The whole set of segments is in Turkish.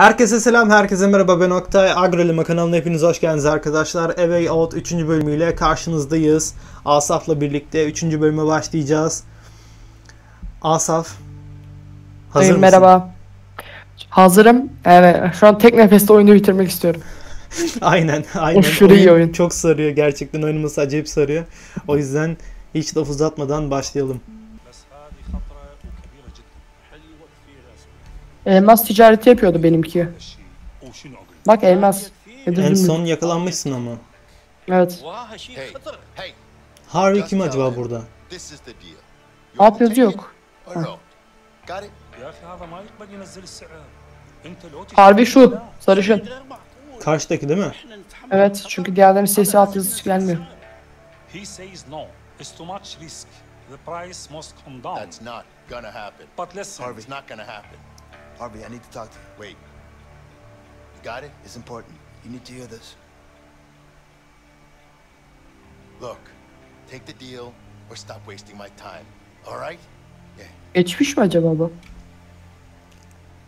Herkese selam, herkese merhaba ben Oktay. Agrolima kanalına hepiniz hoş geldiniz arkadaşlar. Away Out 3. bölümüyle karşınızdayız. Asaf'la birlikte 3. bölüme başlayacağız. Asaf, hazır Hayır, mısın? merhaba. Hazırım. Evet, şu an tek nefeste oyunu bitirmek istiyorum. aynen, aynen. Aşırı iyi oyun. Çok sarıyor gerçekten oyunumuz acayip sarıyor. O yüzden hiç laf uzatmadan başlayalım. Elmas ticareti yapıyordu benimki. Bak elmas. En son yakalanmışsın ama. Evet. Harvey kim acaba burada? Alt yazı yok. Harvey şu. Sarışın. Karşıdaki değil mi? Evet çünkü diğerlerinin sesi alt yazısı gelmiyor. The price must come down. That's not gonna happen. But listen. Harvey, it's not gonna happen. Harvey, I need to talk to you. Wait. You got it? It's important. You need to hear this. Look, take the deal or stop wasting my time. All right? Geçmiş mi acaba bu?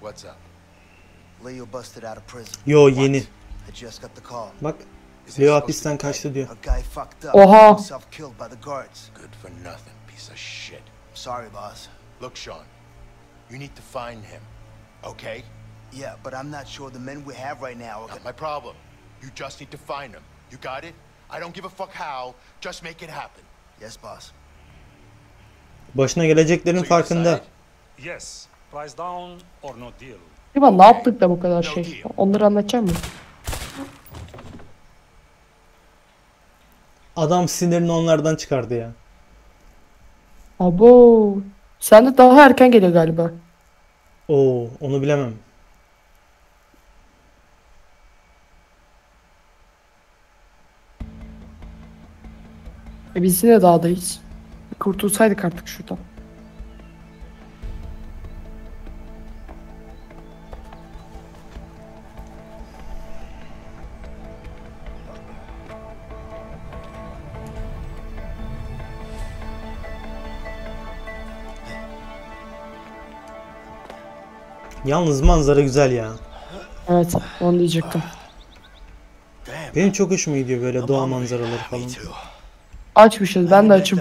What's up? Leo busted out of prison. Yo yeni. I just got the call. Bak Leo hapisten kaçtı diyor. Oha. Himself killed by the guards. dead? Good for nothing, piece of shit. Sorry, boss. Look, Sean, you need to find him. Okay? Yeah, but I'm not sure the men we have right now are Not my problem. You just need to find him. You got it? I don't give a fuck how. Just make it happen. Yes, boss. Başına geleceklerin farkında. yes, price down or no deal. Acaba ne yaptık da bu kadar şey? Onları anlatacak mı? Adam sinirini onlardan çıkardı ya. Abo. Sen de daha erken geliyor galiba. Oo, onu bilemem. E biz yine dağdayız. Kurtulsaydık artık şuradan. Yalnız manzara güzel ya. Evet onu diyecektim. Benim çok hoşuma gidiyor böyle doğa manzaraları falan. Açmışız ben de açım.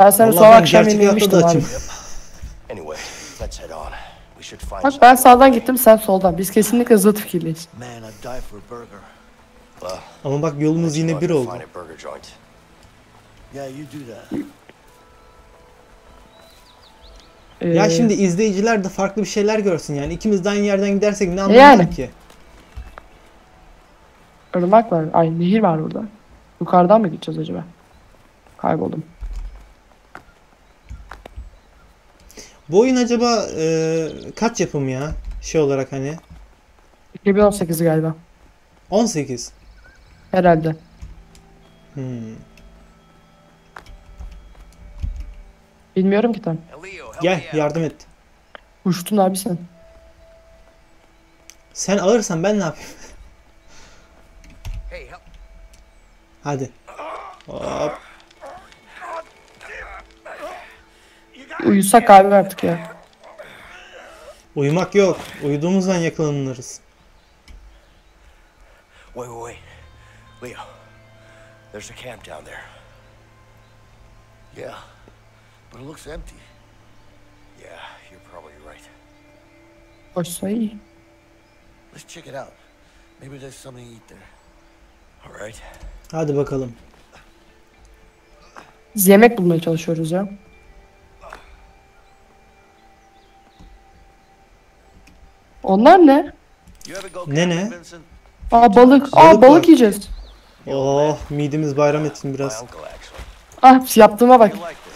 Ben Vallahi son ben akşam gerçek yemiştim abi. açım. Anyway, let's head on. We should find Bak ben sağdan gittim sen soldan. Biz kesinlikle zıt fikirliyiz. Man, I'd die for a burger. Well, Ama bak yolumuz yine bir oldu. Find a burger joint. Yeah, you do that. Ya Ee, şimdi izleyiciler de farklı bir şeyler görsün yani. İkimiz de aynı yerden gidersek ne anlamı Yani. ki? Irmak var. Ay nehir var burada. Yukarıdan mı gideceğiz acaba? Kayboldum. Bu oyun acaba e, kaç yapım ya? Şey olarak hani 2018 galiba. 18. Herhalde. Hmm. Bilmiyorum ki tam. Gel yardım et. Uçtun abi sen. Sen alırsan ben ne yapayım? Hadi. Hop. Uyusak abi artık ya. Uyumak yok. Uyuduğumuzdan yakalanırız. Wait, wait, wait. Leo, there's a camp down there. Yeah, but it looks empty. Yeah, you're probably right. Boşsa iyi. Let's check it out. Maybe there's something to eat there. All right. Hadi bakalım. Biz yemek bulmaya çalışıyoruz ya. Onlar ne? Ne ne? Aa balık. Aa Balık balık var. yiyeceğiz. Oh midemiz bayram etsin biraz. Ah yaptığıma bak.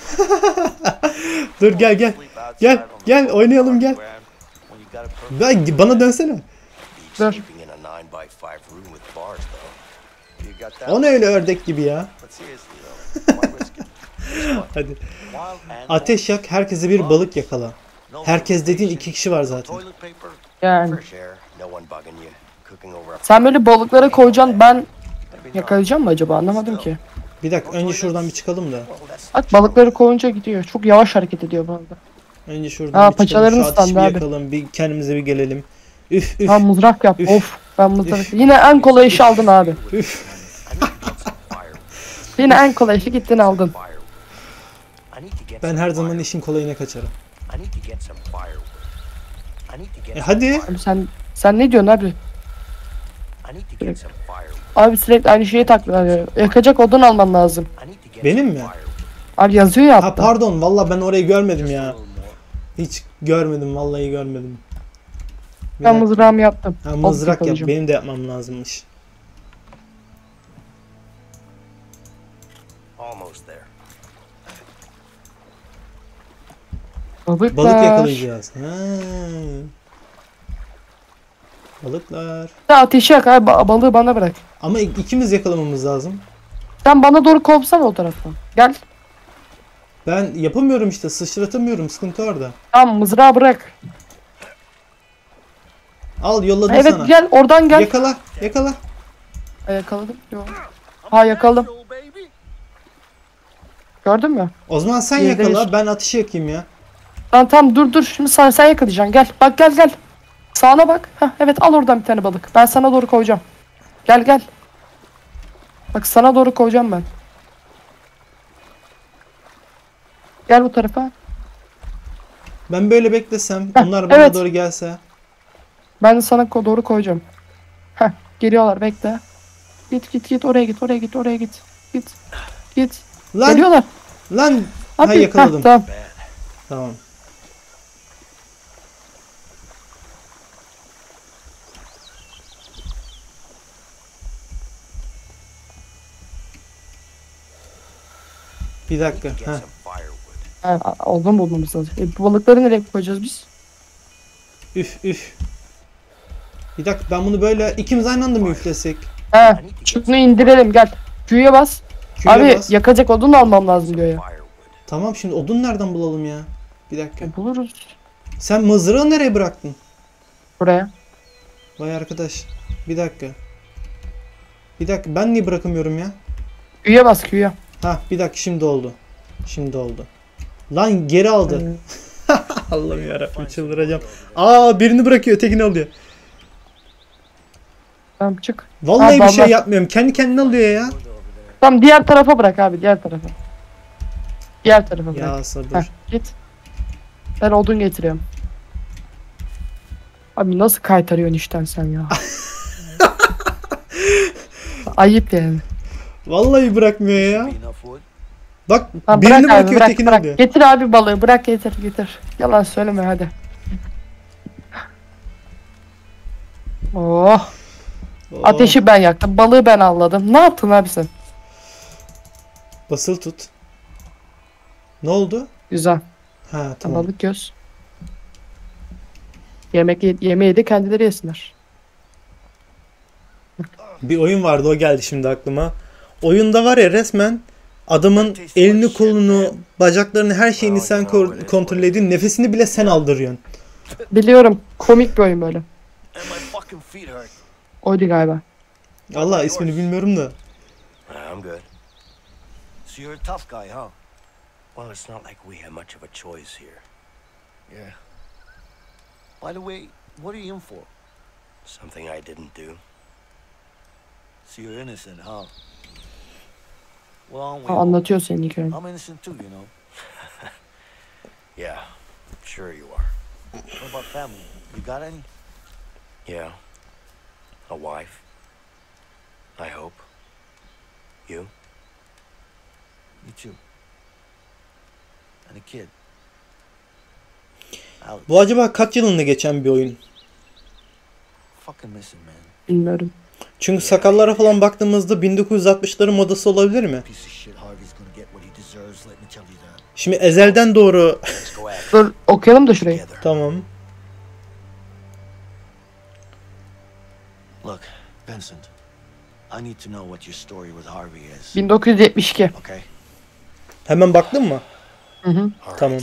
Dur gel gel. Gel gel oynayalım gel. Ben, bana dönsene. Dur. sleeping in a 9 by 5 room with bars though. You got that? O ne öyle ördek gibi ya. Hadi. Ateş yak herkese bir balık yakala. Herkes dediğin iki kişi var zaten. Yani. Sen böyle balıklara koyacaksın ben yakalayacağım mı acaba anlamadım ki. Bir dakika önce şuradan bir çıkalım da. Bak balıkları koyunca gidiyor. Çok yavaş hareket ediyor bu arada. Önce şuradan Aa, bir çıkalım. Şu ateşi bir abi. yakalım. Bir kendimize bir gelelim. Üf üf. Ha mızrak yap. Üf. Of. Ben mızrak. Üf. Yine en kolay işi aldın abi. üf. Yine en kolay işi gittin aldın. Ben her zaman işin kolayına kaçarım. E hadi. Abi sen sen ne diyorsun abi? Abi sürekli aynı şeyi taktılar ya. Yakacak odun alman lazım. Benim mi? Abi yazıyor ya Ha pardon valla ben orayı görmedim ya. Hiç görmedim vallahi görmedim. Bir Ben dakika. mızrağımı yaptım. Ha, mızrak yap. Benim de yapmam lazımmış. Almost there. Balıklar. Balık yakalayacağız. Ha. Balıklar. Ya ateşi yak abi ba- balığı bana bırak. Ama ik- ikimiz yakalamamız lazım. Sen bana doğru kovsana o taraftan. Gel. Ben yapamıyorum işte sıçratamıyorum sıkıntı orada. Tamam mızrağı bırak. Al yolladım Evet sana. gel oradan gel. Yakala yakala. Ha, yakaladım. Yok. Ha yakaladım. Gördün mü? O zaman sen Yüzde yakala yüz. ben ateşi yakayım ya. Tamam tamam dur dur. Şimdi sen, sen yakalayacaksın. Gel. Bak gel gel. Sağına bak. Heh, evet al oradan bir tane balık. Ben sana doğru koyacağım. Gel gel. Bak sana doğru koyacağım ben. Gel bu tarafa. Ben böyle beklesem Heh, onlar bana evet. doğru gelse. Ben de sana ko- doğru koyacağım. Heh, geliyorlar bekle. Git git git oraya git oraya git oraya git. Git. Git. Lan Geliyorlar. lan. Abi, ha yakaladım. heh, tamam. Tamam. Bir dakika. Ha. Ha, Oldu bulmamız lazım. E, bu balıkları nereye koyacağız biz? Üf üf. Bir dakika ben bunu böyle ikimiz aynı anda mı üflesek? He. Şunu indirelim gel. Q'ya bas. Q'ya Abi bas. yakacak odun almam lazım. Firewood. Tamam şimdi odun nereden bulalım ya? Bir dakika. E, buluruz. Sen mızrağı nereye bıraktın? Buraya. Vay arkadaş. Bir dakika. Bir dakika ben niye bırakamıyorum ya? Q'ya bas Q'ya. Ha bir dakika şimdi oldu. Şimdi oldu. Lan geri aldı. Allah'ım yarabbim çıldıracağım. Aa birini bırakıyor ötekini alıyor. Tamam çık. Vallahi Ha, bir şey vallahi. yapmıyorum. Kendi kendine alıyor ya. Tamam diğer tarafa bırak abi diğer tarafa. Diğer tarafa bırak. Ya sabır. Heh, git. Ben odun getiriyorum. Abi nasıl kaytarıyorsun işten sen ya? Ayıp yani. Vallahi bırakmıyor ya. Bak Tamam, birini bırak abi bırakıyor bırak ötekini bırak. alıyor. Getir abi balığı bırak getir getir. Yalan söyleme hadi. Oh, Oo, ateşi ben yaktım. Balığı ben avladım. Ne yaptın abi sen? Basılı tut. Ne oldu? Güzel. Ha tamam. Balık göz. Yemek ye- yemeği de kendileri yesinler. Bir oyun vardı o geldi şimdi aklıma. Oyunda var ya resmen adamın elini kolunu bacaklarını her şeyini sen ko- kontrol ediyorsun. Nefesini bile sen aldırıyorsun. Biliyorum. Komik bir oyun böyle. Oydu galiba. Allah ismini bilmiyorum da. I'm good. So you're a tough guy, huh? Well, it's not like we have much of a choice here. Yeah. By the way, what are you in for? Something I didn't do. So you're innocent, huh? Ha, anlatıyor senin hikayeni. I'm innocent too, you know. yeah, sure you are. What about family? You got any? Yeah. A wife. I hope. You? Me too. And a kid. Bu acaba kaç yılında geçen bir oyun? Fucking missing, man. Bilmiyorum. Çünkü sakallara falan baktığımızda 1960'ların modası olabilir mi? Şimdi ezelden doğru Dur okuyalım da şurayı. tamam. Look, Vincent. I need to know what your story with Harvey is. 1972. Okay? Hemen baktın mı? Hı hı. Tamam.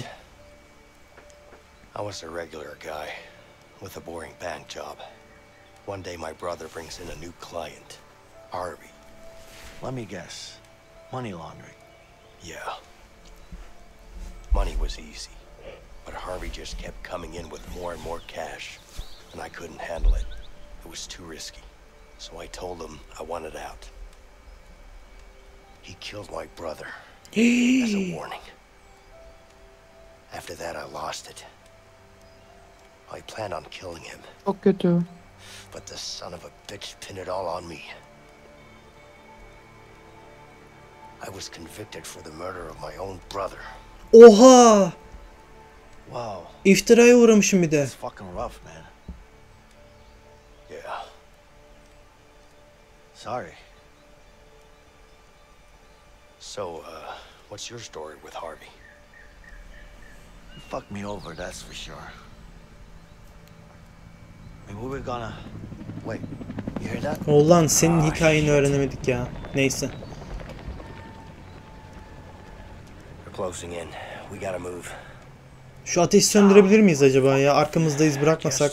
I was a regular guy with a boring bank job. One day my brother brings in a new client, Harvey. Let me guess. Money laundering. Yeah. Money was easy. But Harvey just kept coming in with more and more cash, and I couldn't handle it. It was too risky. So I told him I wanted out. He killed my brother as a warning. After that, I lost it. I planned on killing him, Çok kötü. But the son of a bitch pinned it all on me. I was convicted for the murder of my own brother. Oha! Wow, İftiraya uğramışım bir de. it's fucking rough, man. Yeah. Sorry. So, uh, what's your story with Harvey? You fucked me over, that's for sure. Ulan senin hikayeni öğrenemedik ya. Neyse. We're closing in. We gotta move. Şu ateşi söndürebilir miyiz acaba ya? Arkamızda iz bırakmasak.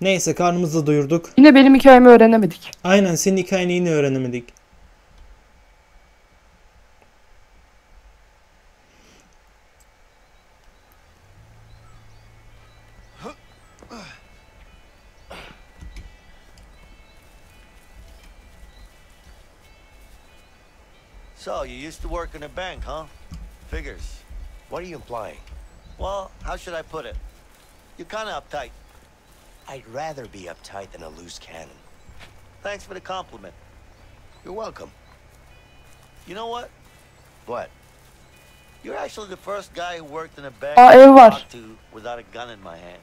Neyse karnımızı da doyurduk. Yine benim hikayemi öğrenemedik. Aynen senin hikayeni yine öğrenemedik. Used to work in a bank, huh? Figures. What are you implying? Well, how should I put it? You're kinda uptight. I'd rather be uptight than a loose cannon. Thanks for the compliment. You're welcome. You know what? What? You're actually the first guy who worked in a bank Aa, I ev var. talked to without a gun in my hand.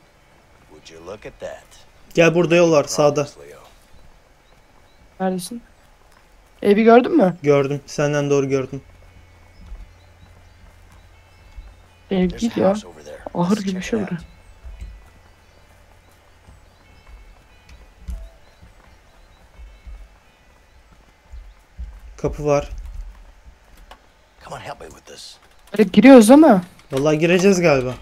Would you look at that? Gel burada yol var sağda. Neredesin? Evi gördün mü? Gördüm. Senden doğru gördüm. Ev a ya. Ahır gibi bir şey burada. Kapı var. Come on, help me with this. Böyle giriyoruz ama. Vallahi gireceğiz galiba.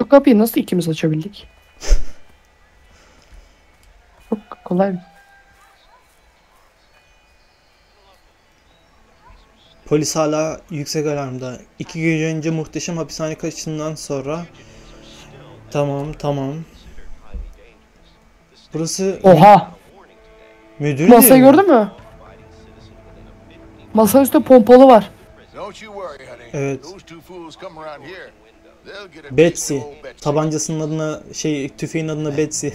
Bu kapıyı nasıl ikimiz açabildik? Kolay. Polis hala yüksek alarmda. İki gece önce muhteşem hapishane kaçışından sonra... Tamam tamam. Burası Oha! müdür Masayı diyor. gördün mü? Masanın üstünde pompalı var. Evet. Betsy. Tabancasının adına şey tüfeğin adına Betsy.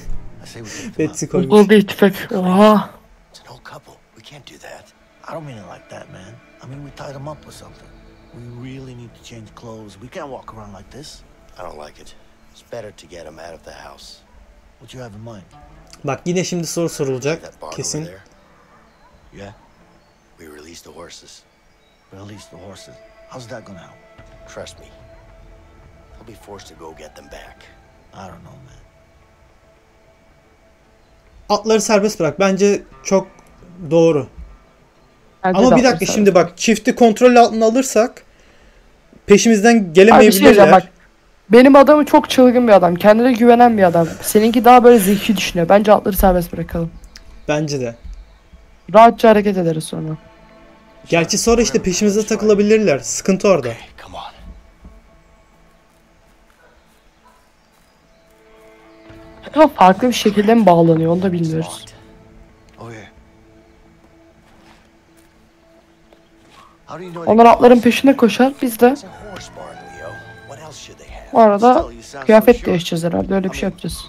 Betsy koymuş. Bir tüfek. Oha! It's an old couple. We can't do that. I don't mean it like that, man. I mean, we tied them up or something. We really need to change clothes. We can't walk around like this. I don't like it. It's better to get them out of the house. What you have in mind? Bak yine şimdi soru sorulacak. Kesin. Yeah? We released the horses. Release the horses. How's that gonna help? Trust me. They'll be forced to go get them back. I don't know, man. Atları serbest bırak. Bence çok doğru. Bence Ama bir dakika haklısın. şimdi bak çifti kontrol altına alırsak peşimizden Abi şey gelemeyebilirler. bak. Benim adamı çok çılgın bir adam. Kendine güvenen bir adam. Seninki daha böyle zeki düşünüyor. Bence atları serbest bırakalım. Bence de. Rahatça hareket ederiz sonra. Gerçi sonra işte peşimize takılabilirler. Sıkıntı orada. Ama farklı bir şekilde mi bağlanıyor onu da bilmiyoruz. Onlar atların peşine koşar. Biz de o arada kıyafet sure. değişeceğiz herhalde. Öyle bir şey yapacağız.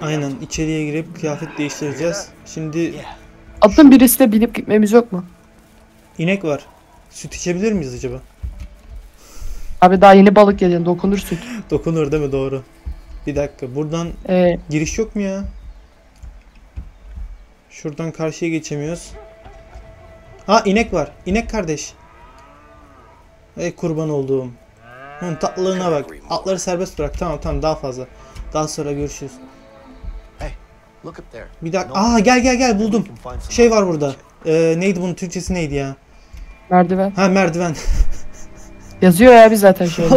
Aynen içeriye girip kıyafet değiştireceğiz. Şimdi. Atın birisiyle binip gitmemiz yok mu? inek var. Süt içebilir miyiz acaba? Abi daha yeni balık yedin dokunur süt. Dokunur değil mi? Doğru. Bir dakika. Buradan Ee, giriş yok mu ya? Şuradan karşıya geçemiyoruz. Ha inek var. İnek kardeş. Ey kurban olduğum. Hı, tatlılığına bak. Atları serbest bırak. Tamam tamam daha fazla. Daha sonra görüşürüz. Look up there. Bir dakika. Aa gel gel gel buldum. Şey var burada. Ee, neydi bunun Türkçesi neydi ya? merdiven. Ha merdiven. Yazıyor ya biz zaten şöyle.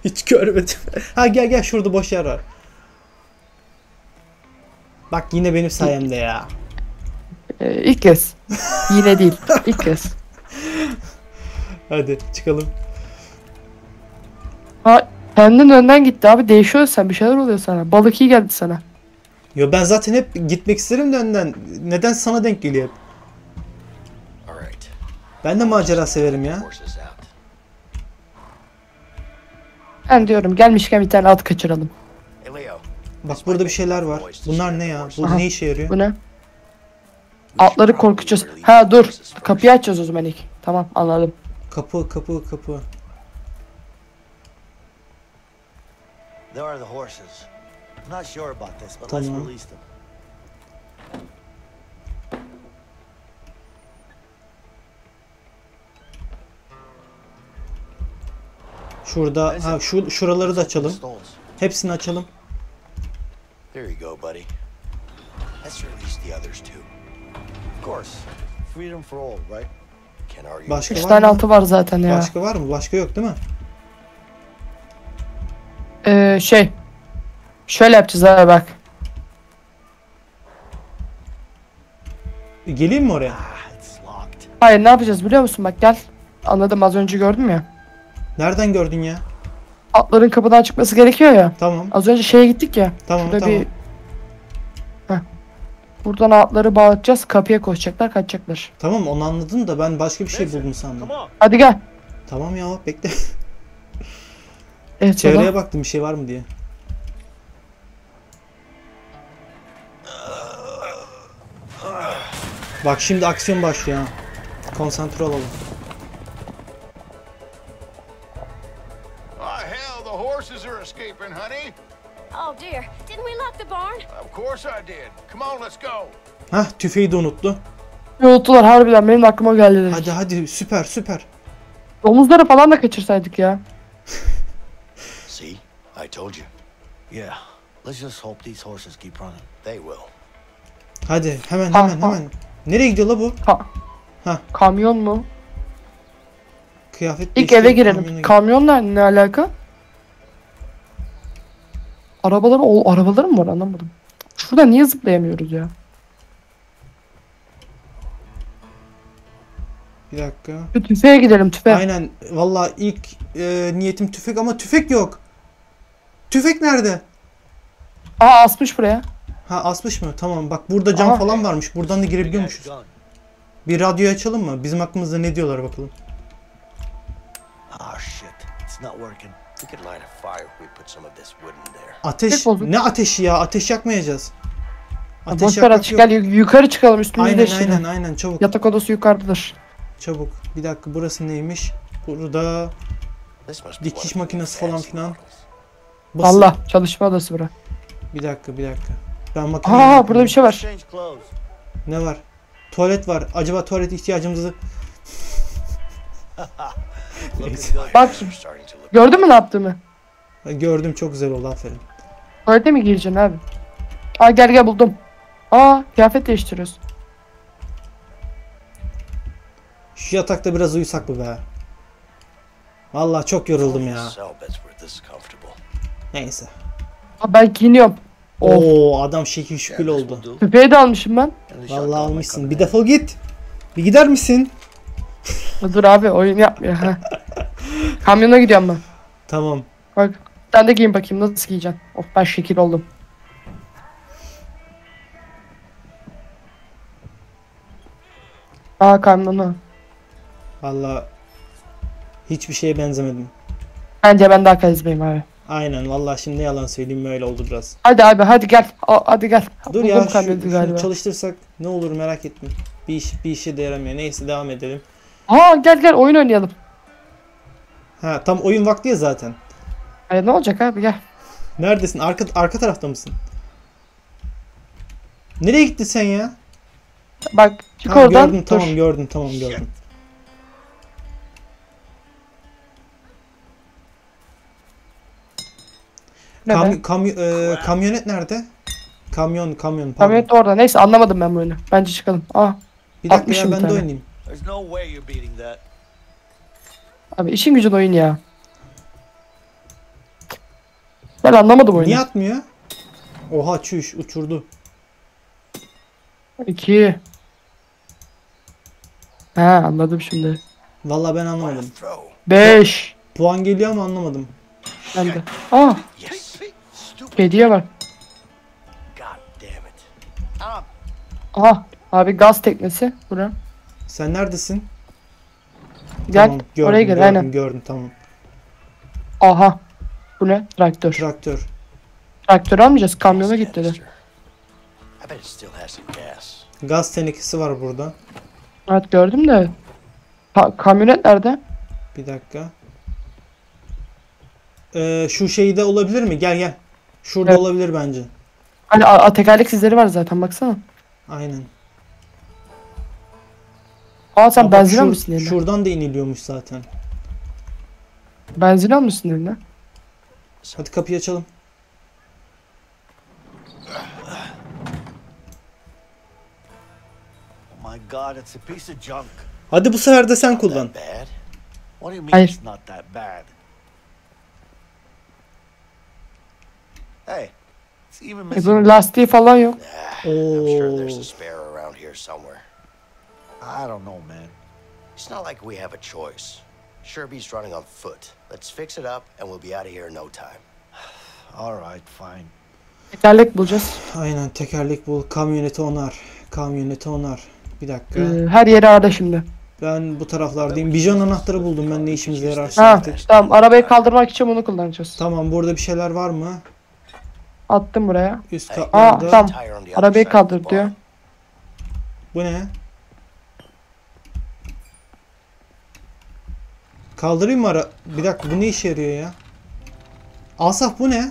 Hiç görmedim. ha gel gel şurada boş yer var. Bak yine benim sayemde ya. Ee, ilk kez. Yine değil. İlk kez. Hadi çıkalım. Ha, kendin önden gitti abi. Değişiyor sen. Bir şeyler oluyor sana. Balık iyi geldi sana. Yo ben zaten hep gitmek isterim de önden. Neden sana denk geliyor hep? All right. Ben de macera severim ya. Horses out. Ben diyorum gelmişken bir tane at kaçıralım. Bak burada bir şeyler var. Bunlar ne ya? Bu Aha. ne işe yarıyor? Bu ne? Atları korkutacağız. Ha dur. Kapıyı açacağız o zaman ilk. Tamam anladım. Kapı kapı kapı. There are the horses. I'm not sure about this, but let's release them. Şurada ha şu şuraları da açalım. Hepsini açalım. There you go, buddy. Let's release the others too. Of course. Freedom for all, right? Başka 3 var tane mı? atı var zaten ya. Başka var mı? Başka yok değil mi? Ee, şey. Şöyle yapacağız abi bak. Geleyim mi oraya? Ah. Hayır ne yapacağız biliyor musun bak gel. Anladım az önce gördüm ya. Nereden gördün ya? Atların kapıdan çıkması gerekiyor ya. Tamam. Az önce şeye gittik ya. Tamam Şurada tamam. bir... Heh. Buradan atları bağlatacağız. Kapıya koşacaklar kaçacaklar. Tamam onu anladım da ben başka bir şey buldum sandım. On. Hadi gel. Tamam ya bekle. Evet Çevreye Çevreye baktım bir şey var mı diye. Bak şimdi aksiyon başlıyor ha. Konsantre olalım. Escaping, honey. Oh dear, didn't we lock the barn? Of course I did. Come on, let's go. Hah tüfeği de unuttu. Unuttular harbiden benim de aklıma geldi. Hadi hadi süper süper. Domuzları falan da kaçırsaydık ya. See? I told you. Yeah. Let's just hope these horses keep running. They will. Hadi hemen Ha, hemen ha. hemen. Nereye gidiyor la bu? Ha. Ha. Kamyon mu? Kıyafet İlk eve girelim. Kamyonla ne alaka? Arabalar, o arabaları mı var anlamadım. Şurada niye zıplayamıyoruz ya? Bir dakika. Tüfeğe gidelim tüfeğe. Aynen. Vallahi ilk e, niyetim tüfek ama tüfek yok. Tüfek nerede? Aa asmış buraya. Ha asmış mı? Tamam bak burada cam Aha. falan varmış. Buradan da girebiliyormuşuz. Bir radyo açalım mı? Bizim hakkımızda ne diyorlar bakalım. Ah, Ateş. Ne ateşi ya? Ateş yakmayacağız. Ateş Boş ver ateş gel yu- yukarı çıkalım üstümüzü Aynen değiştirelim. aynen aynen çabuk. Yatak odası yukarıdadır. Çabuk. Bir dakika burası neymiş? Burada Dikiş makinesi falan filan. basın. Allah çalışma odası bura. Bir dakika bir dakika. Ben makineye Aa bakayım. burada bir şey var. Ne var? Tuvalet var. Acaba tuvalet ihtiyacımızı... Bak gördün mü ne yaptığımı? Gördüm çok güzel oldu aferin. Tuvalete mi gireceksin abi? Aa gel gel buldum. Aa kıyafet değiştiriyoruz. Şu yatakta biraz uyusak mı be? Vallahi çok yoruldum ya. Neyse. Aa, ben giyiniyorum. Oo adam şekil şükül oldu. Tüfeği de almışım ben. Vallahi almışsın. Bir defol git. Bir gider misin? Dur abi oyun yapmıyor. ha. Kamyona gidiyorum ben. Tamam. Bak sen de giyin bakayım nasıl giyeceksin. Of ben şekil oldum. Aa kamyona. Vallahi hiçbir şeye benzemedim. Bence ben daha karizmayım abi. Aynen vallahi şimdi yalan söyleyeyim böyle oldu biraz. Hadi abi hadi gel. Aa, hadi gel. Dur Buldum ya şu, kamyonu şunu galiba. çalıştırsak ne olur merak etme. Bir iş bir işe de yaramıyor. Neyse devam edelim. Aa gel gel oyun oynayalım. Ha tam oyun vakti ya zaten. Ay, ne olacak abi gel. Neredesin? Arka arka tarafta mısın? Nereye gittin sen ya? Bak çık Ha, oradan. gördüm dur. tamam gördüm tamam gördüm. Ne Kam, kam, e, kamyonet nerede? Kamyon kamyon pardon. Kamyonet orada. Neyse anlamadım ben bu oyunu. Bence çıkalım. Aa Bir dakika ya ben de oynayayım. There's no way you're beating that. abi işin gücün oyun ya. Ben anlamadım oyunu. Niye atmıyor? Oha çüş uçurdu. 2 He anladım şimdi. Vallahi ben anlamadım. 5. Puan geliyor ama anlamadım. Ben de. Aa kediye bak. Um, Aha abi gaz teknesi. Bura. Sen neredesin? Gel Tamam, gördüm, oraya gel gördüm, aynen. gördüm tamam. Aha. Bu ne? Traktör. Traktör. Traktör almayacağız. Kamyona git dedi. Gaz tenekesi var burada. Evet gördüm de. Ha, kamyonet nerede? Bir dakika. Ee, şu şeyde olabilir mi? Gel gel. Şurada Evet. olabilir bence. Hani tekerlek izleri var zaten baksana. Aynen. Aa sen Aa, bak benzin şur- almışsın eline. Şuradan da iniliyormuş zaten. Benzin almışsın eline. Hadi kapıyı açalım. Oh my god, it's a piece of junk. Hadi bu sefer de sen kullan. That bad? What do you mean Hayır. it's not that bad? Hey, it's even E missing. bunun lastiği falan yok. I'm sure there's Oo. a spare around here somewhere. I don't know, man. It's not like we have a choice. Sherby's running on foot. Let's fix it up and we'll be out of here in no time. All right, fine. Tekerlek bulacağız. Aynen tekerlek bul. Kamyoneti onar. Kamyoneti onar. Bir dakika. Ee, her yeri arada şimdi. Ben bu taraflardayım. Bijon anahtarı buldum. Ben ne işimize yarar Ha artık. tamam arabayı kaldırmak için bunu kullanacağız. Tamam burada bir şeyler var mı? Attım buraya. Üst Aa, katlarda. tamam. Arabayı kaldır diyor. Bu ne? Kaldırayım mı ara? Bir dakika bu ne işe yarıyor ya? Asaf bu ne?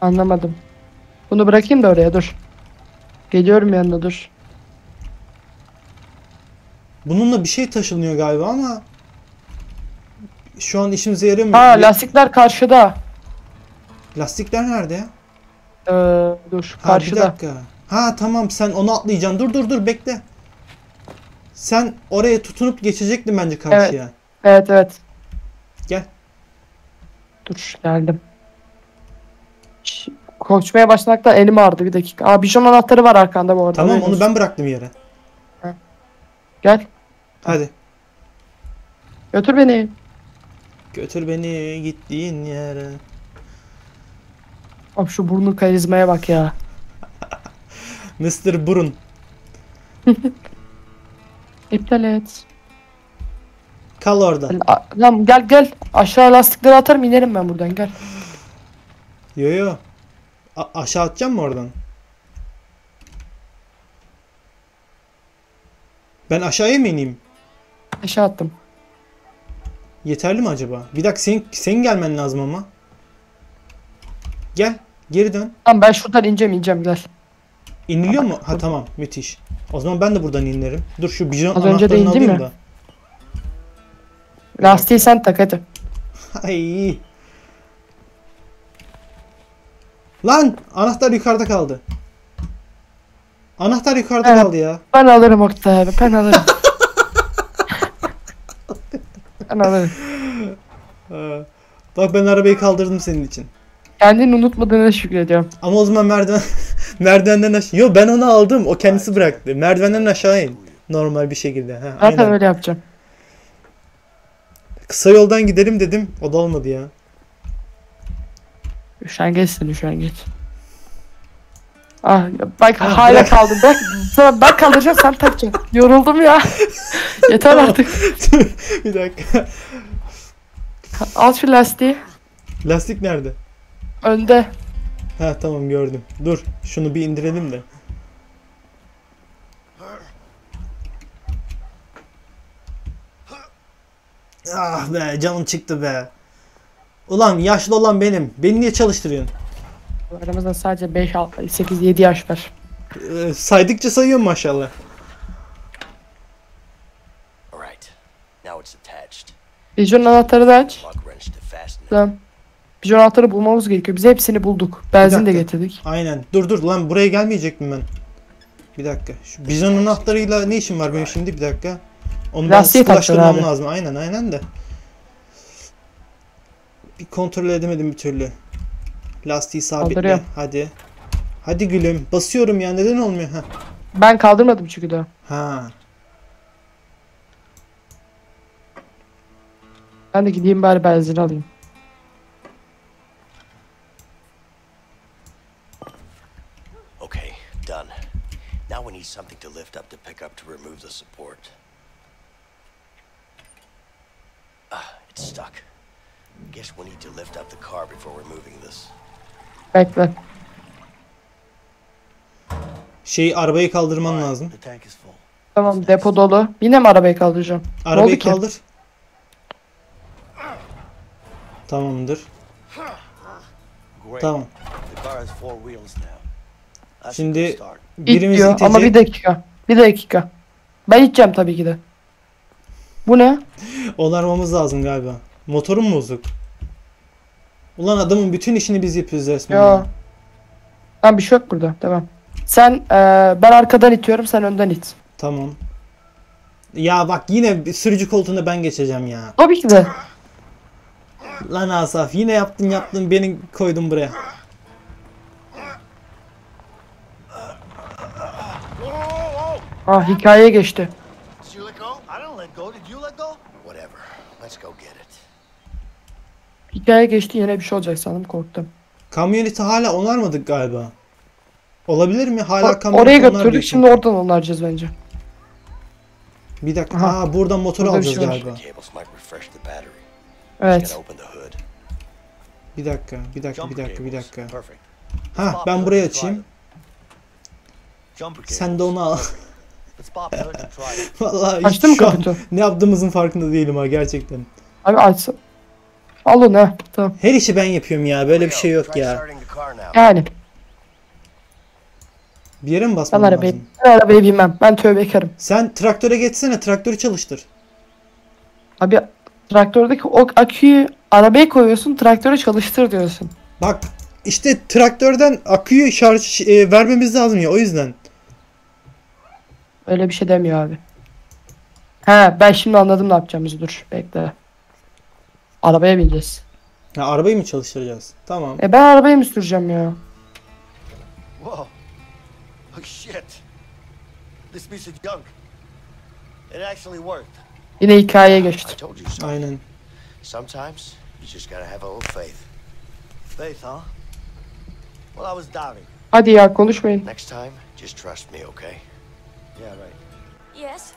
Anlamadım. Bunu bırakayım da oraya dur. Geliyorum yanına dur. Bununla bir şey taşınıyor galiba ama şu an işimize yaramıyor. Ha lastikler karşıda. Lastikler nerede? Ee, dur Ha bir karşıda. dakika. Ha tamam sen onu atlayacaksın. Dur dur dur bekle. Sen oraya tutunup geçecektin bence karşıya. Evet evet. Gel. Dur geldim. Ş- Koşmaya başlamaktan elim ağrıdı bir dakika. Aa bijon anahtarı var arkanda bu arada. Tamam onu ben bıraktım yere. Gel Hadi. götür beni. Götür beni gittiğin yere. Abi şu burnu karizmaya bak ya. Mr. Burun. İptal et. Kal orada. A- Tamam gel gel. Aşağı lastikleri atarım inerim ben buradan gel. Yo yo. A- aşağı atacağım mı oradan? Ben aşağıya mı ineyim? Aşağı attım. Yeterli mi acaba? Bir dakika senin, senin gelmen lazım ama. Gel. Geri dön. Tamam ben şuradan ineceğim ineceğim gel. İniliyor mu? Ha tamam. Müthiş. O zaman ben de buradan inerim. Dur şu bijon Az önce de anahtarını indin alayım mi? da. Lastiği sen tak hadi. Ay. Lan anahtar yukarıda kaldı. Anahtar yukarıda Evet. kaldı ya. Ben alırım Oktay abi ben alırım. ben alırım. Bak ben arabayı kaldırdım senin için. Kendini unutmadığına şükrediyorum. Ama o zaman merdiven merdivenden aşağı. Yo ben onu aldım. O kendisi bıraktı. Merdivenden aşağı in. Normal bir şekilde. Ha, Zaten aynen. öyle yapacağım. Kısa yoldan gidelim dedim. O da olmadı ya. Üşengeçsin üşengeç. Ah bak Ah, hala bırak. kaldım. Ben, sana ben kaldıracağım sen takacaksın. Yoruldum ya. Yeter artık. bir dakika. Al şu lastiği. Lastik nerede? Önde. Ha tamam gördüm. Dur şunu bir indirelim de. Ah be canım çıktı be. Ulan yaşlı olan benim. Beni niye çalıştırıyorsun? Aramızda sadece 5, 6, 8, 7 yaş var. Ee, saydıkça sayıyorum maşallah. All right. Now it's attached. Bijon anahtarı da aç. Tamam. Bijon anahtarı bulmamız gerekiyor. Biz hepsini bulduk. Benzin de getirdik. Aynen. Dur dur lan buraya gelmeyecek mi ben? Bir dakika. Şu bizon anahtarıyla ne işim var benim şimdi? Bir dakika. Onu ben Lastiği takacaksın sıkılaştırmam lazım. Aynen aynen de. Bir kontrol edemedim bir türlü. Lastiği sabitle. Kaldırıyorum. Hadi. Hadi gülüm. Basıyorum ya. Neden olmuyor? Ha. Ben kaldırmadım çünkü daha. Ha. Ben de gideyim bari benzin alayım. Okay, done. Now we need something to lift up to pick up to remove the support. Ah, it's stuck. Guess we need to lift up the car before removing this. Bekle. Şey arabayı kaldırman lazım. The tank is full. Tamam depo dolu. Yine mi arabayı kaldıracağım? Ne Arabayı ki? kaldır. Tamamdır. Tamam. Şimdi- Birimiz diyor itecek. ama bir dakika. Bir dakika. Ben iteceğim tabii ki de. Bu ne? Onarmamız lazım galiba. Motorum mu bozuk? Ulan adamın bütün işini biz yapıyoruz resmen. Ya. Lan bir şey yok burada. Tamam. Sen eee, ben arkadan itiyorum sen önden it. Tamam. Ya bak yine bir sürücü koltuğunda ben geçeceğim ya. Tabii ki de. Lan Asaf yine yaptın yaptın beni koydun buraya. Go get it. Hikaye geçti yine bir şey olacak sandım korktum. Kamyoneti hala onarmadık galiba. Olabilir mi? Hala Bak, kamyonet oraya götürdük şimdi oradan onaracağız bence. Bir dakika. Aha. Aa buradan motor Burada alacağız şey galiba. Evet. Bir dakika, bir dakika, bir dakika, bir dakika. Ha ben burayı açayım. Sen de onu al. Vallahi Açtın mı şu an kaputu? ne yaptığımızın farkında değilim ha gerçekten. Abi açsın. Al onu ha. Tamam. Her işi ben yapıyorum ya. Böyle bir şey yok ya. Yani Bir yere mi ben basmam arabayı, lazım? ben arabayı bilmem. Ben tövbekarım. Sen traktöre geçsene. Traktörü çalıştır. Abi traktördeki o aküyü arabaya koyuyorsun traktöre çalıştır diyorsun. Bak işte traktörden aküyü şarj e, vermemiz lazım ya o yüzden. Öyle bir şey demiyor abi. He ben şimdi anladım ne yapacağımızı dur bekle. Arabaya bineceğiz. Ha, arabayı mı çalıştıracağız? Tamam. E ben arabayı mı süreceğim ya? Whoa. Oh shit. This piece of junk. It actually worked. Yine hikayeye geçti. told you so. Aynen. Sometimes you just gotta have a little faith. Faith, huh? Well, I was doubting. Hadi ya konuşmayın. Next time, just trust me, okay? Yeah, right. Yes?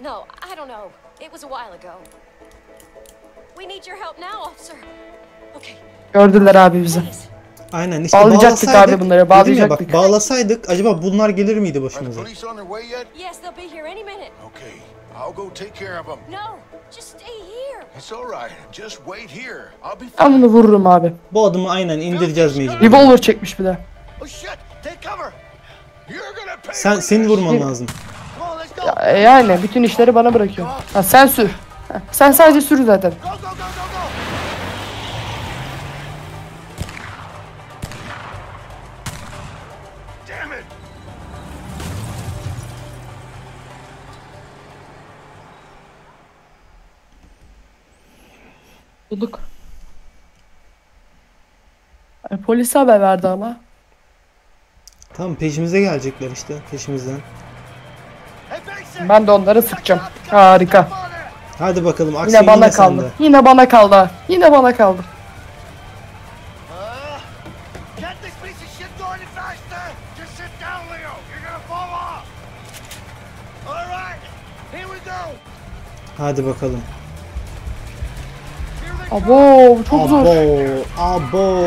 No, I don't know. It was a while ago. We need your help now, officer. Okay, Gördüler abi bizi. please. Aynen işte Bağlayacaktık bağlasaydık. abi bunları, ya bağlayacaktık. bak bağlasaydık acaba bunlar gelir miydi başımıza? Yes, they'll be here any minute. Okay, I'll go take care of them. No, just stay here. It's all right. Just wait here. I'll be Ben fine. bunu vururum abi. Bu adımı aynen indireceğiz mecbur. Revolver çekmiş bir de. Oh shit! Take cover! Sen this. vurman lazım. Ya, e, yani bütün işleri bana bırakıyor. Ha, sen sür. Ha, sen sadece sür zaten. Bulduk. E, polise haber verdi ama. Tamam peşimize gelecekler işte peşimizden. Ben de onları sıkacağım. Harika. Hadi bakalım aksiyon Yine bana yine kaldı. sende. Yine bana kaldı. Yine bana kaldı. Hadi bakalım. Abo çok zor. Abo,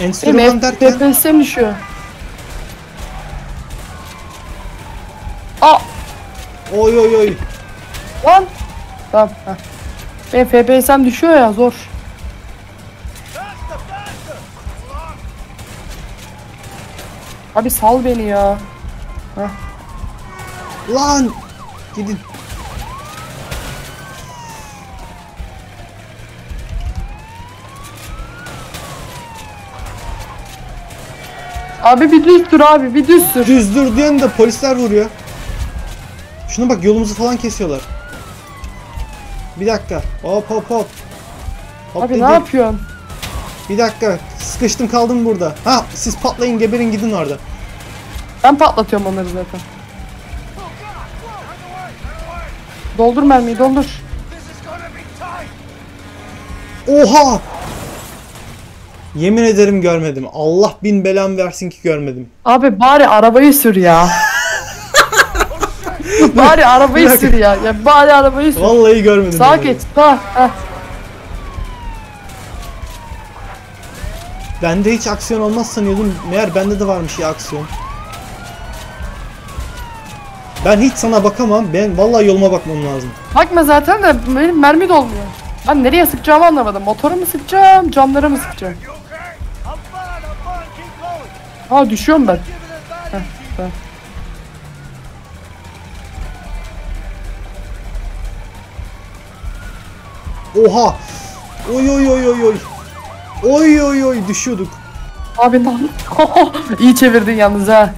Enstrüman derken FPS'im düşüyor. Aa oy oy oy. lan. Tamam. heh. Benim FPS'im düşüyor ya zor. Abi sal beni ya. Lan! Gidin. Abi bir düz sür abi bir düz sür. Düz dur diyen de polisler vuruyor. Şuna bak yolumuzu falan kesiyorlar. Bir dakika. Hop hop hop. Hop Abi ne yapıyorsun? Bir dakika. Sıkıştım kaldım burada. Ha siz patlayın geberin gidin orada. Ben patlatıyorum onları zaten. Doldur mermiyi doldur. Oha! Yemin ederim görmedim. Allah bin belam versin ki görmedim. Abi bari arabayı sür ya. bari arabayı sür ya. Ya bari arabayı sür. Vallahi görmedim. Sağa yani. geç. Sağ. Heh. Bende hiç aksiyon olmaz sanıyordum. Meğer bende de varmış ya aksiyon. Ben hiç sana bakamam. Ben vallahi yoluma bakmam lazım. Bakma zaten de benim mermi dolmuyor. Ben nereye sıkacağımı anlamadım. Motoru mu sıkacağım, camları mı sıkacağım? Ha düşüyorum ben. Advantage. Ben. Oha! Oy oy oy oy oy. Oy oy oy düşüyorduk. Abi lan. İyi çevirdin yalnız ha.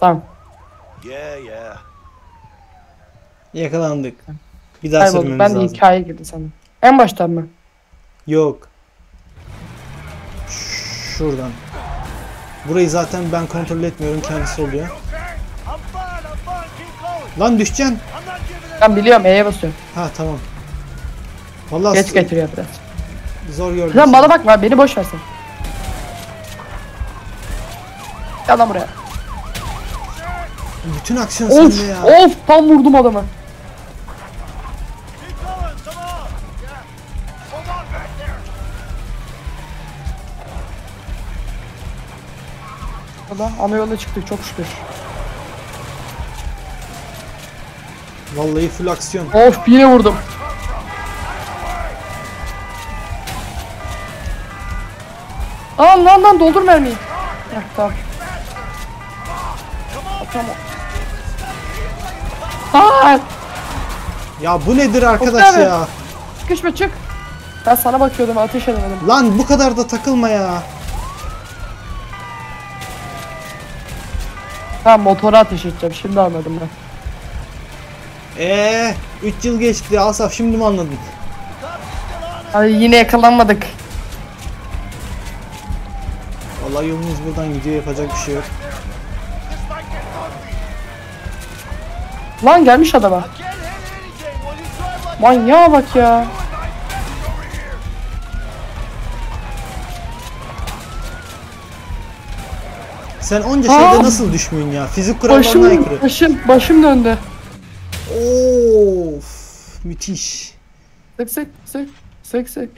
Tamam. Yeah, yeah. Yakalandık. Bir daha Kaybolduk. sürmemiz Ben lazım. hikaye girdi sanırım. En baştan mı? Yok. Şuradan. Burayı zaten ben kontrol etmiyorum kendisi oluyor. Lan düşeceksin. Ben biliyorum E'ye basıyorum. Ha tamam. Vallahi Geç getiriyor biraz. zor gördüm. Lan bana bakma beni boş versin. Gel lan buraya. Bütün aksiyon Of sende ya. of tam vurdum adamı. Burada ana yola çıktık çok şükür. Vallahi full aksiyon. Of yine vurdum. Lan lan lan doldur mermiyi. Heh, tamam. Tamam. Aa, Ya bu nedir arkadaş Oktay abi. ya? sıkışma çık. Ben sana bakıyordum ateş edemedim. Lan bu kadar da takılma ya. Ha motora ateş edeceğim şimdi anladım ben. Eee 3 yıl geçti Asaf şimdi mi anladın? Ay yine yakalanmadık. Vallahi yolumuz buradan gidiyor yapacak bir şey yok. Lan gelmiş adama. Manyağa bak ya. Sen onca Aa! şeyde nasıl düşmüyorsun ya? Fizik kurallarına Başım, aykırı. başım, başım döndü. Of müthiş. Sık sık sık sık sık.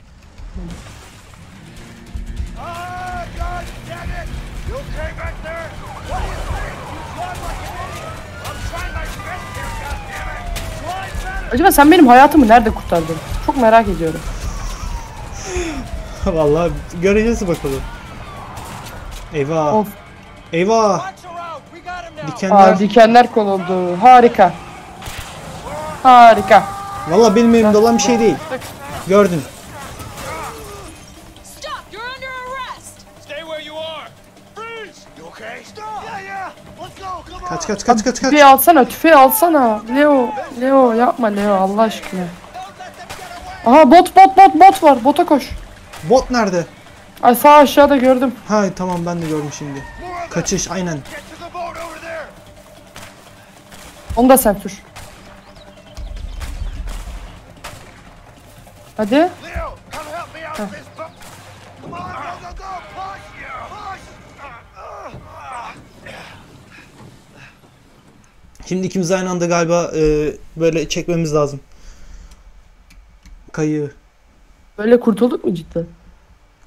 Ah, God damn it! You okay back there? What do you think? You drive like an idiot. I'm trying my best here, goddammit. Drive better. Acaba sen benim hayatımı nerede kurtardın? Çok merak ediyorum. Vallahi göreceğiz bakalım. Eyvah. Of. Eyvah. Dikenler. Aa, dikenler konuldu. Harika. Harika. Vallahi benim elimde olan bir şey değil. Gördün. Kaç kaç kaç kaç kaç. Tüfeği alsana, tüfeği alsana. Leo, Leo yapma Leo Allah aşkına. Aha bot bot bot bot var. Bota koş. Bot nerede? Ay sağ aşağıda gördüm. Ha tamam ben de gördüm şimdi. Kaçış aynen. Onu da sen sür. Hadi. Şimdi ikimiz aynı anda galiba e, böyle çekmemiz lazım. Kayığı. Böyle kurtulduk mu cidden?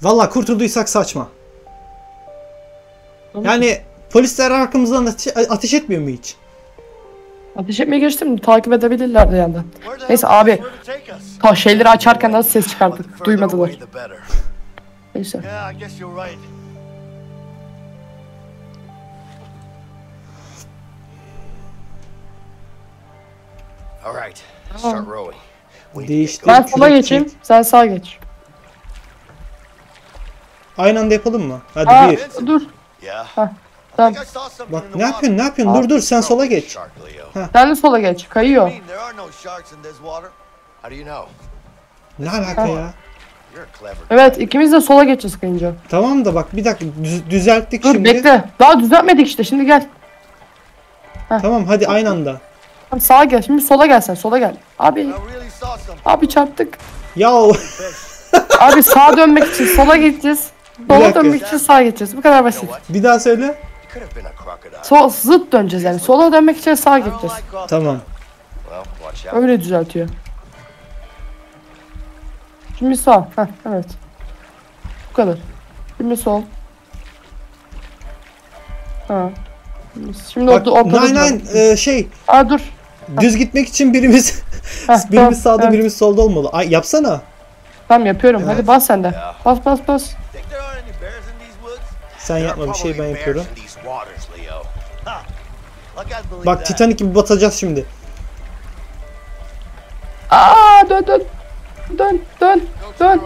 Vallahi kurtulduysak saçma. Tamam. Yani polisler arkamızdan ateş, ateş etmiyor mu hiç? Ateş etmeye geçtim. Takip edebilirler de yandan. Neyse abi. Ta şeyleri açarken nasıl ses çıkardık. Duymadılar. Neyse. Değişti. Ben sola geçeyim. Sen sağa geç. Aynı anda yapalım mı? Hadi Aa, bir. dur. I tamam. Bak ne yapıyorsun ne yapıyorsun? Dur dur sen sola geç. Leo. Sen de sola geç. Kayıyor. Ne alaka ya? Evet ikimiz de sola geçeceğiz kayınca. Tamam da bak bir dakika düz- düzelttik Dur şimdi. bekle. Daha düzeltmedik işte şimdi gel. Tamam hadi aynı anda. Tamam, sağa gel şimdi sola gel sen sola gel. Abi abi çarptık. Ya Abi sağa dönmek için sola gideceğiz. Sola dakika. dönmek için sağa geçeceğiz. Bu kadar basit. bir daha söyle. Sol zıt döneceğiz yani. Sola dönmek için sağa gideceğiz. Tamam. Öyle düzeltiyor. Şimdi sağ. Heh, evet. Bu kadar. Şimdi sol. Ha. Şimdi Bak, orta, ortada nine nine e, şey Aa dur. düz gitmek için birimiz Heh, birimiz sağda evet. birimiz solda olmalı. Ay yapsana. Tamam yapıyorum. Hadi bas sen de. Bas bas bas. Sen yapma bir şey ben yapıyorum. Bak. Titanic gibi batacağız şimdi. Aa dön dön. Dön dön dön.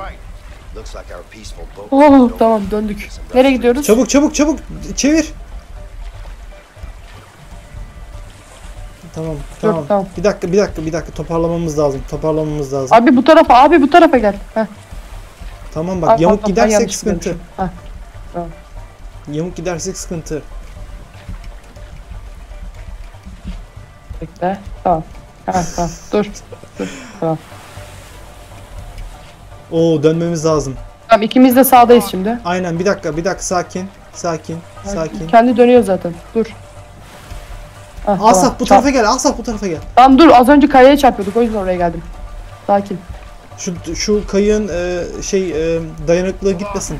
Oh tamam döndük. Nereye gidiyoruz? Çabuk çabuk çabuk çevir. Tamam tamam. tamam. Bir dakika bir dakika bir dakika toparlamamız lazım. Toparlamamız lazım. Abi bu tarafa abi bu tarafa gel. Heh. Tamam bak Abi, yamuk ben gidersek sıkıntı. Heh. Yamuk gidersek sıkıntı. Bekle. Tamam. Ha, tamam. Dur. Dur. Tamam. Oo dönmemiz lazım. Tamam ikimiz de sağdayız şimdi. Aynen bir dakika bir dakika sakin. Sakin. Sakin. Kendi dönüyor zaten. Dur. Ah, Asaf tamam. bu tarafa gel. Asaf bu tarafa gel. Tamam dur az önce kayaya çarpıyorduk o yüzden oraya geldim. Sakin. Şu şu kayığın e, şey e, dayanıklılığı gitmesin.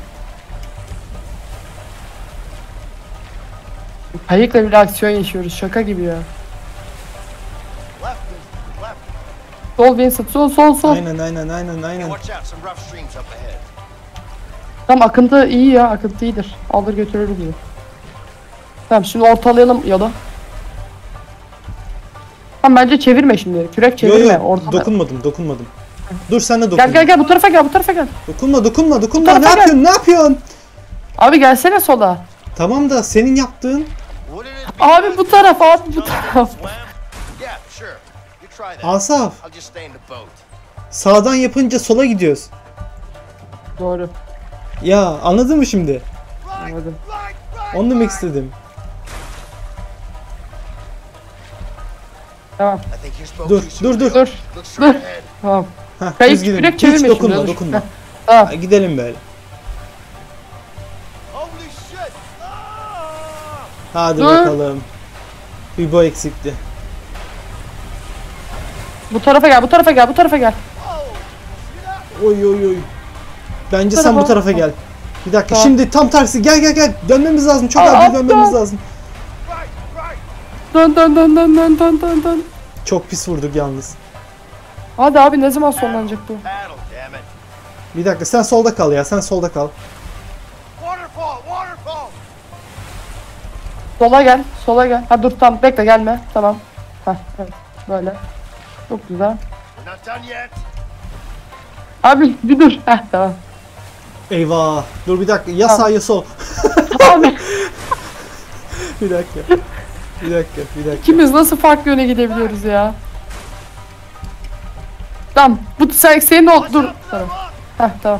Kayıkla bir aksiyon yaşıyoruz şaka gibi ya. Sol Vincent sol sol sol. Aynen aynen aynen aynen. Tamam akıntı iyi ya akıntı iyidir. Alır götürür bizi. Tamam şimdi ortalayalım yolu. Tamam bence çevirme şimdi. Kürek Yo çevirme. yo ortada. dokunmadım dokunmadım. Dur sen de dokun. Gel gel gel bu tarafa gel bu tarafa gel. Dokunma dokunma dokunma. Ne gel. yapıyorsun? Ne yapıyorsun? Abi gelsene sola. Tamam da senin yaptığın Abi bu taraf abi bu taraf. swim? Yeah, sure. You try that. Asaf. I'll just stay in the boat. Sağdan yapınca sola gidiyoruz. Doğru. Ya anladın mı şimdi? Anladım. Onu demek istedim. I Tamam think you're supposed Dur to. dur dur. dur. Look straight ahead. Tamam. Heh, gidelim. kürek Hiç dokunma dur. dokunma. Tamam. Ha, gidelim böyle. Hadi Dur. bakalım. Bir bu eksikti. Bu tarafa gel bu tarafa gel bu tarafa gel. Oy oy oy. Bence Bu sen bu tarafa. tarafa gel. Bir dakika Tamam. şimdi tam tersi gel gel gel. Dönmemiz lazım. Çok Aa, acil dönmemiz lazım. Right, right. Dön dön dön dön dön dön dön dön. Çok pis vurduk yalnız. Hadi abi ne zaman sonlanacak bu? Paddle, damn it. Bir dakika sen solda kal ya. Sen solda kal. Sola gel sola gel. Ha dur tamam bekle gelme. Tamam. Heh, evet böyle. Çok güzel. Abi bir dur. Heh tamam. Eyvah. Dur bir dakika. Ya Tamam. sağ ya sol. Abi bir dakika. Bir dakika. Bir dakika. ikimiz nasıl farklı yöne gidebiliyoruz ya? Tamam. Bu sen, senin ol dur. Tamam. Heh tamam.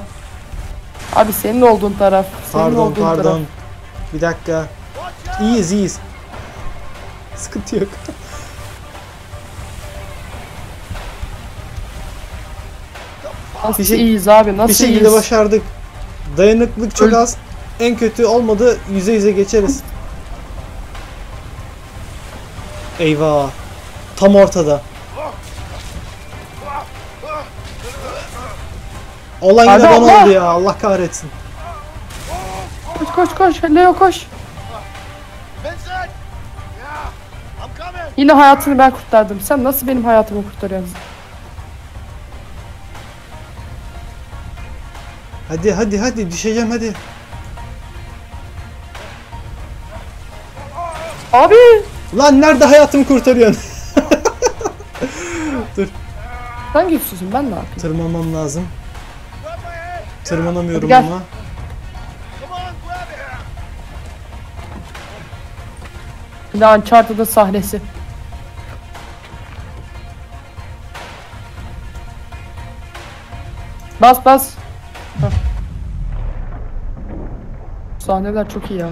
Abi senin olduğun taraf. Senin Pardon olduğun pardon. taraf. Bir dakika. İyiyiz iyiyiz. Sıkıntı yok. Nasıl Bir şey- iyiyiz abi nasıl Bir şekilde iyiyiz? başardık. Dayanıklılık çok Öl- az. En kötü olmadı yüze yüze geçeriz. Eyvah. Tam ortada. Olan yine bana oldu ya. Allah kahretsin. Koş koş koş. Leo koş. Yine hayatını ben kurtardım. Sen nasıl benim hayatımı kurtarıyorsun? Hadi hadi hadi düşeceğim hadi. Abi. Lan nerede hayatımı kurtarıyorsun? Sen güçsüzsün ben ne yapayım? Tırmanmam lazım. Tırmanamıyorum Gel. ama. Bir Uncharted'ın sahnesi. Bas bas. Heh. Sahneler çok iyi ya.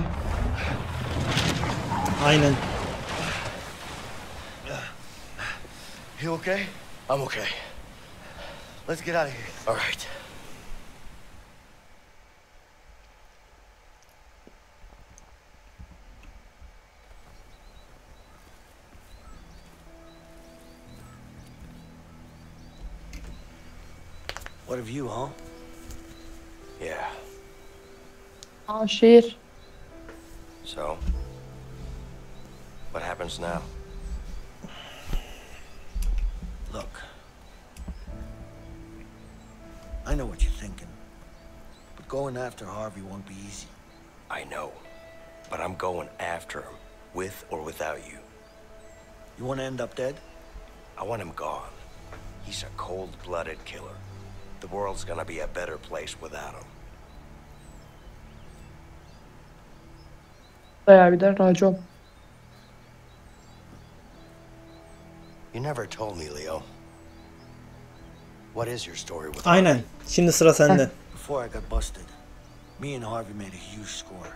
Aynen. You okay? I'm okay. Let's get out of here. All right. What of you, huh? Yeah. Aa şehir. So, what happens now? Look, I know what you're thinking, but going after Harvey won't be easy. I know, but I'm going after him, with or without you. You want to end up dead? I want him gone. He's a cold-blooded killer. The world's gonna be a better place without him. Bayağı bir de racon. You never told me, Leo. What is your story with Aynen. Şimdi sıra sende. Before I got busted, me and Harvey made a huge score.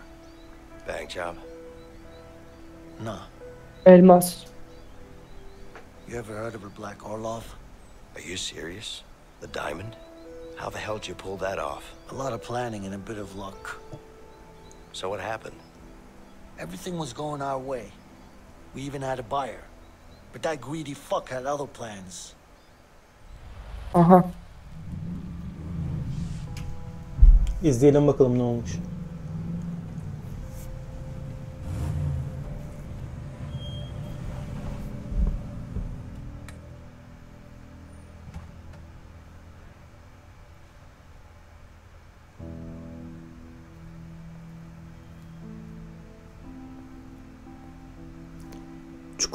Bang job? Nah. Elmas. You ever heard of a Black Orlov? Are you serious? The diamond? How the hell did you pull that off? A lot of planning and a bit of luck. So what happened? Everything was going our way. We even had a buyer. But that greedy fuck had other plans. Aha. İzleyelim bakalım ne olmuş.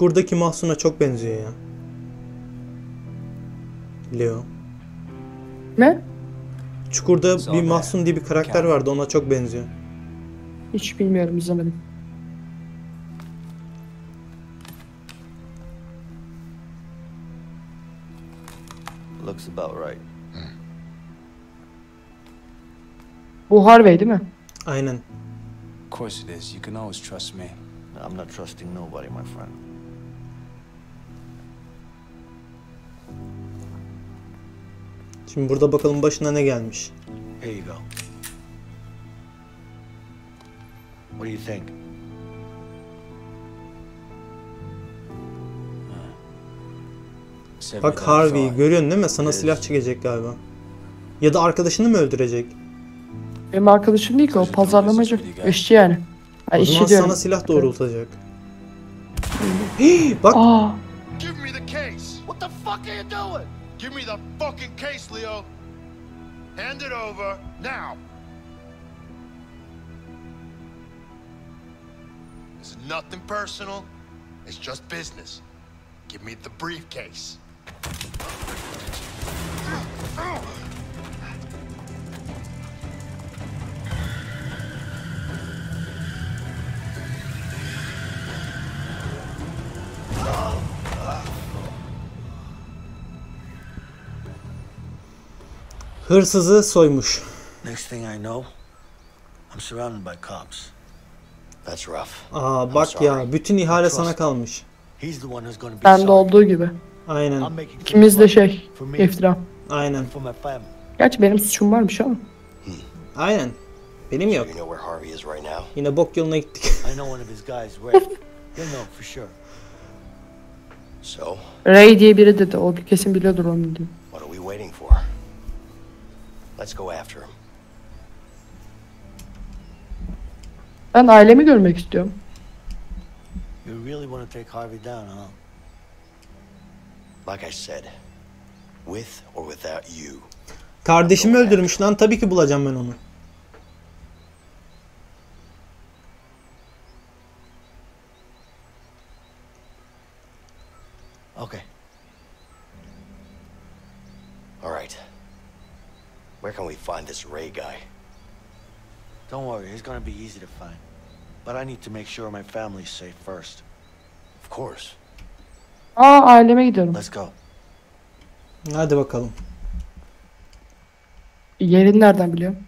Çukur'daki Mahsun'a çok benziyor ya. Leo. Ne? Çukur'da bir Mahsun diye bir karakter vardı ona çok benziyor. Hiç bilmiyorum izlemedim. Looks about right. Bu Harvey değil mi? Aynen. Of course it is. You can always trust me. I'm not trusting nobody, my friend. Şimdi burada bakalım başına ne gelmiş. Here you go. What do you think? Bak Harvey görüyorsun değil mi? Sana silah çekecek galiba. Ya da arkadaşını mı öldürecek? Benim arkadaşım değil ki o pazarlamacı. İşçi yani. Ha, O işçi zaman diyorum. sana silah doğrultacak. Hii, Bak Aa, Give me the fucking case, Leo. Hand it over now. It's nothing personal. It's just business. Give me the briefcase. Hırsızı soymuş. Next thing I know, I'm surrounded by cops. That's rough. Aa bak ya bütün ihale sana kalmış. He's the one who's gonna be bende sorry. olduğu gibi. Aynen. İkimiz de şey, right for me iftira. Aynen. Gerçi benim suçum varmış ama. Aynen. Benim yok. Yine bok yoluna gittik. I know one of his guys, Ray. Diye biri dedi. O bir kesin biliyordur onu diye. what are we waiting for? Let's go after him. Ben ailemi görmek istiyorum. You really want to take Harvey down, huh? Like I said, with or without you. Kardeşimi öldürmüş lan tabii ki bulacağım ben onu. Okay. All right. Where can we find this Ray guy? Don't worry, he's gonna be easy to find. But I need to make sure my family's safe first. Of course. Aa aileme gidiyorum. Let's go. Hadi bakalım. Yerini nereden biliyorum?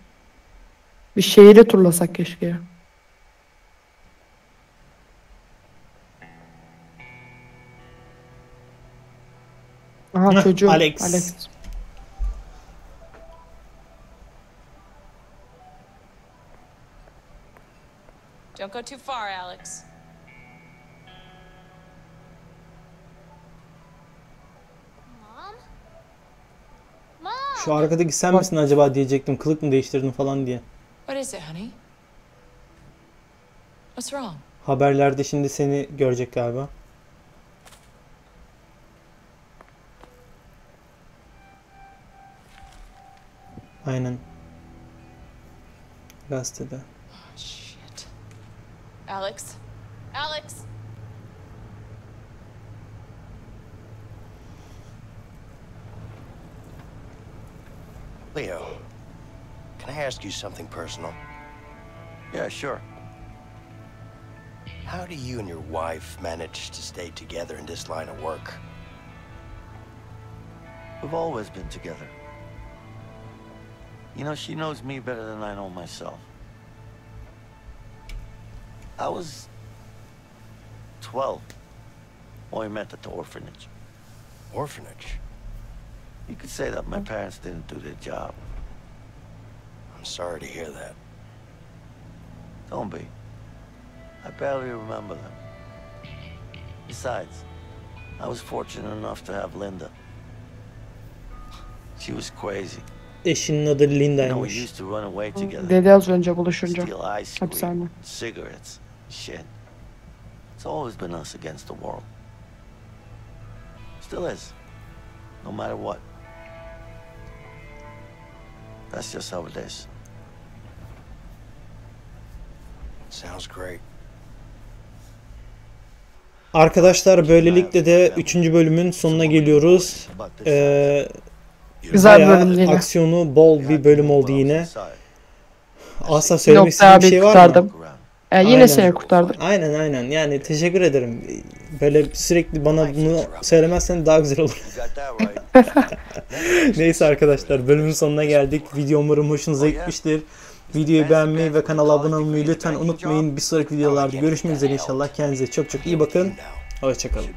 Bir şehri turlasak keşke ya. Aha Heh, çocuğum. Alex. Alex. Don't go too far, Alex. Mom? Mom! Şu arkadaki sen misin acaba diyecektim. Kılık mı değiştirdin falan diye. What is it, honey? What's wrong? Haberlerde şimdi seni görecek galiba. Aynen. Gazetede. Shit. Alex? Alex? Leo, can I ask you something personal? Yeah, sure. How do you and your wife manage to stay together in this line of work? We've always been together. You know, she knows me better than I know myself. I was 12 when we met at the orphanage. Orphanage? You could say that my parents didn't do their job. I'm sorry to hear that. Don't be. I barely remember them. Besides, I was fortunate enough to have Linda. She was crazy. Eşinin adı Linda'ymış. Dedi az önce buluşunca. Hapishane. cigarettes, shit. It's always been us against the world. Still is. No matter what. That's just how it is. Sounds great. Arkadaşlar böylelikle de 3. bölümün sonuna geliyoruz. Ee, Güzel bir bayağı bölümdü yine. aksiyonu bol bir bölüm oldu yine. Asla söylemek be istediğin bir şey var mı? kurtardım. Ee, yine Aynen. seni kurtardım. Aynen aynen yani teşekkür ederim. Böyle sürekli bana bunu söylemezsen daha güzel olur. Neyse arkadaşlar bölümün sonuna geldik. Video umarım hoşunuza gitmiştir. Videoyu beğenmeyi ve kanala abone olmayı lütfen unutmayın. Bir sonraki videolarda görüşmek üzere inşallah. Kendinize çok çok iyi bakın. Hoşçakalın.